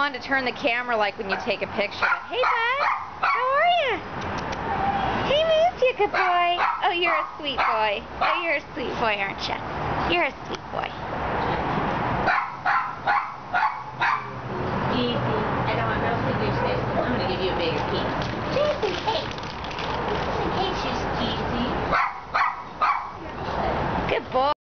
wanted to turn the camera like when you take a picture. Hey, bud. How are you? Hey, Moose, you good boy. Oh, you're a sweet boy. Oh, you're a sweet boy, aren't you? You're a sweet boy. Easy. I don't want no figure space. I'm going to give you a bigger piece.